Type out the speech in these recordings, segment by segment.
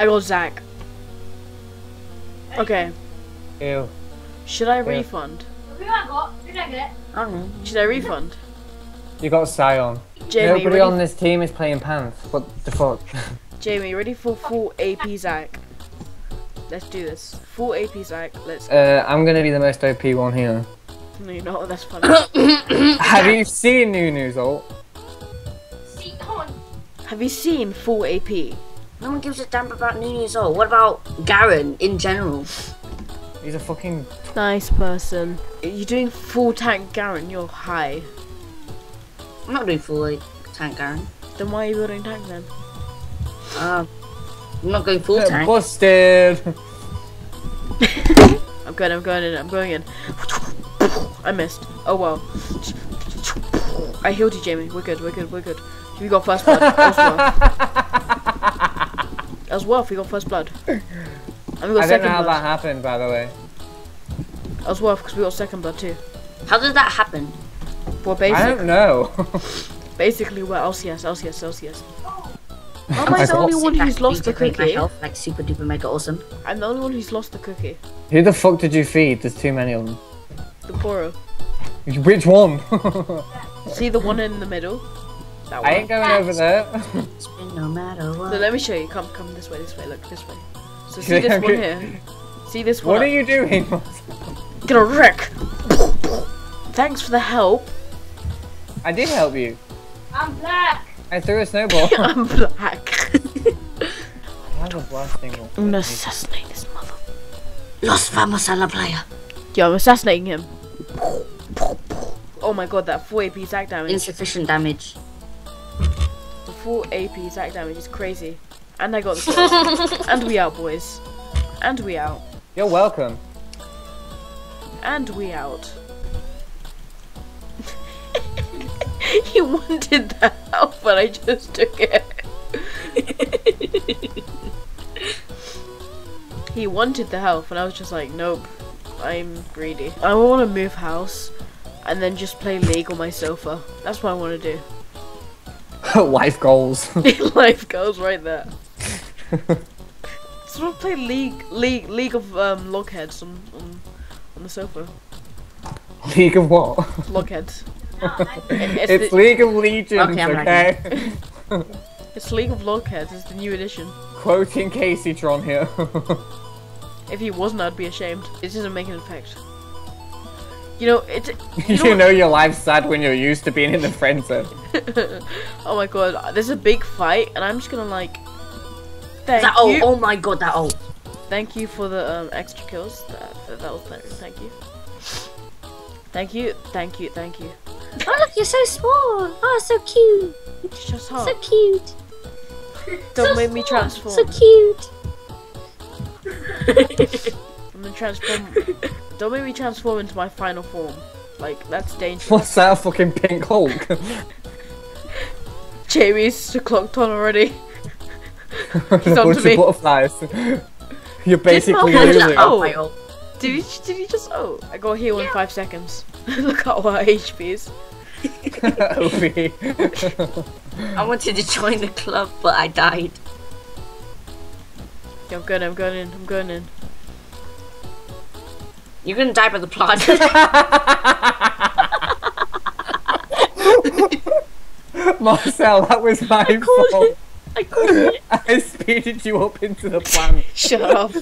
I got Zac. Okay. Ew. Should I Yeah. refund? Who I got? Who did I get? I don't know. Should I refund? You got Sion. Jamie, Nobody ready, on this team is playing pants. What the fuck? Jamie, ready for full AP Zac? Let's do this. Full AP Zac. Let's. Uh, I'm gonna be the most OP one here. No, you know that's funny. Have you seen Nunu's ult? See, hold on. Have you seen full AP? No one gives a damn about Nunu's old. What about Garen in general? He's a fucking. Nice person. You're doing full tank Garen. You're high. I'm not doing full like tank Garen. Then why are you building tank then? Uh, I'm not going full tank. Busted. I'm going. I'm going in. I'm going in. I missed. Oh well. I healed you, Jamie. We're good. We're good. We're good. We got first blood. That was worth. That was worth. We got first blood. And we got I don't know how blood. that happened, by the way. That was worth because we got second blood too. How did that happen? Well, I don't know. basically, we're LCS, LCS, LCS. I Am I the only one who's lost the cookie? health, like super duper mega awesome. I'm the only one who's lost the cookie. Who the fuck did you feed? There's too many of them. The Poro. Which one? See the one in the middle? That one. I ain't going over there. It's been no matter what. So let me show you. Come, come this way, this way. Look, this way. So see this one here. See this one. What are you doing? Get a wreck. Thanks for the help. I did help you. I'm black. I threw a snowball. I'm black. I have a blasting one. I'm gonna assassinate this mother. Los Vamos a la playa. Yo, I'm assassinating him. Oh my god, that full AP Zac damage. Insufficient damage. The full AP attack damage is crazy. And I got the kill. and we out, boys. And we out. You're welcome. And we out. he wanted the help, but I just took it. he wanted the help, and I was just like, nope, I'm greedy. I want to move house and then just play League on my sofa. That's what I want to do. Life goals. Life goals right there. so I play League, League, League of um, Logheads on, on, on the sofa. League of what? Logheads. It's, It's, the, League of Legions, Okay, I'm okay? it's League of Logheads. It's the new edition. Quoting Casey Tron here. If he wasn't, I'd be ashamed. It doesn't make an effect. You know, it. you You know, know your life's sad when you're used to being in the friend zone. oh my god, there's a big fight, and I'm just gonna like. Thank That oh you. oh my god that ult. Thank you for the um, extra kills. That, that, that was better. Thank you. Thank you. Thank you. Thank you. Oh look, you're so small. Oh, so cute. Shut up. So cute. Don't so make me small, transform. So cute. I'm gonna transform. Don't make me transform into my final form. Like that's dangerous. What's that, a fucking pink Hulk? Jamie's clocked on already. a onto bunch me. of butterflies. You're basically Malcolm losing. just- Oh, Oh. my ult. Did he? Did he just? Oh, I got heal in five seconds. Look at our HPs. OP. I wanted to join the club, but I died. Yeah, I'm going. I'm going in. I'm going in. You're gonna die by the plant. Marcel, that was my fault. I called it. I speeded you up into the plan. Shut up.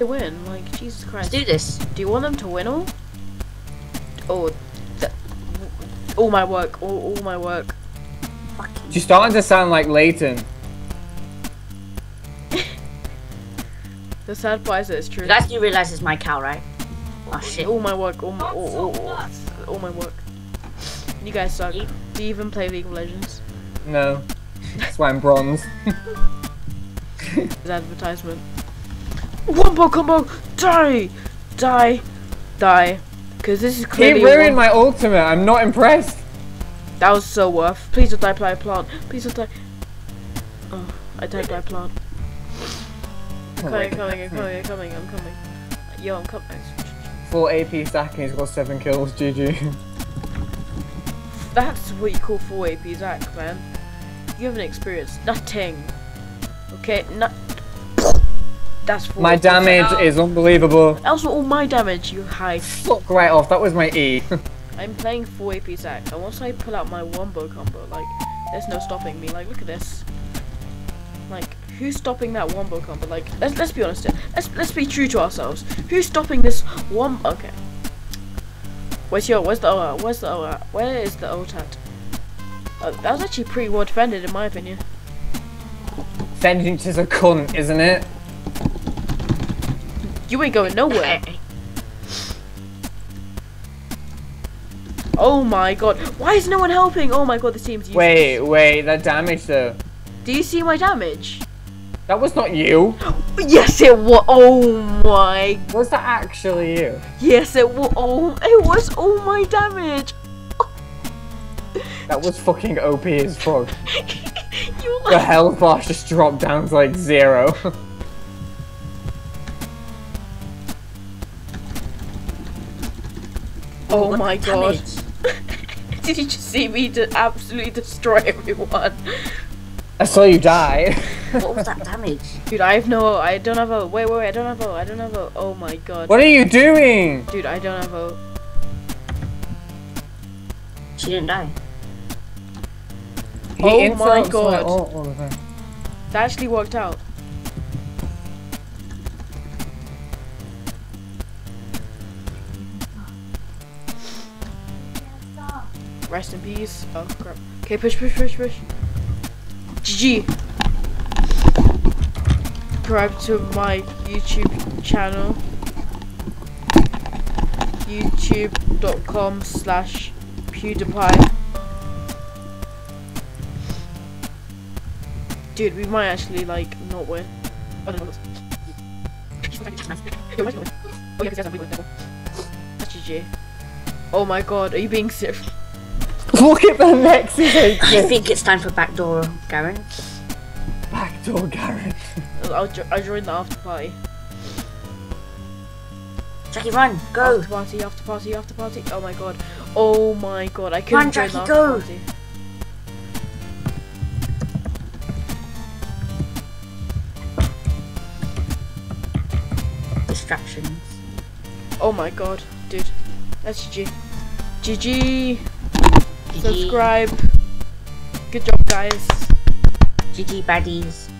they win. Like Jesus Christ. Let's do this. Do you want them to win all? Oh, th- all my work. All, all my work. You're starting to sound like Leighton. The sad part is that it's true. That's you guys do realize it's my cow, right? Oh shit. All my work. All my, all, all, all, all my work. You guys suck. Do you even play League of Legends? No. That's why I'm bronze. It's advertisement. Wombo combo! Die! Die! Die. Because this is clearly- He clearly. ruined one- my ultimate. I'm not impressed. That was so worth. Please don't die by a plant. Please don't die. Oh, I died by a plant. I'm coming, coming, I'm coming, I'm coming, I'm coming. Yo, I'm coming. Four AP stack and he's got seven kills. GG. That's what you call four AP Zac, man. You haven't experienced nothing. Okay, not. That's four. My damage is unbelievable. Also, all my damage, you hide. Fuck right off, that was my E. I'm playing 4 AP Zac, and once I pull out my wombo combo, like, there's no stopping me. Like, look at this. Like, who's stopping that wombo combo? Like, let's let's be honest here. Let's let's be true to ourselves. Who's stopping this wombo? Okay. Where's your? Where's the OR? Where's the OR? Where is the OTAT? Uh, that was actually pretty well defended, in my opinion. Vengeance is a cunt, isn't it? You ain't going nowhere. Oh my god. Why is no one helping? Oh my god, this team's useless. Wait, wait, that damage though. Do you see my damage? That was not you. Yes, it was. Oh my. Was that actually you? Yes, it was. Oh, it was all my damage. That was fucking OP as fuck. you The health bar just dropped down to like zero. Oh What my god. Did you just see me to absolutely destroy everyone? I saw you die. What was that damage? Dude, I have no. I don't have a. Wait, wait, wait. I don't have a. I don't have a. Oh my god. what are you doing? Dude, I don't have a. She didn't die. Oh he Oh my God. ult all. That actually worked out. Rest in peace. Oh crap. Okay, push, push, push, push. GG. Subscribe to my YouTube channel. YouTube.com slash PewDiePie. Dude, we might actually like not win. Oh, no, no, no. Oh, yeah, because we win. That's GG. Oh my god, are you being serious? Look at the Nexus I think it's time for backdoor, Garen. Backdoor Garen. I'll, jo- I'll join the after party. Jackie, run, go. After party, after party, after party. Oh my god. Oh my god, I couldn't Run, join the Jackie, after go. party. Distractions. Oh my god, dude. That's GG. GG. GG. Subscribe. Good job, guys. GG baddies.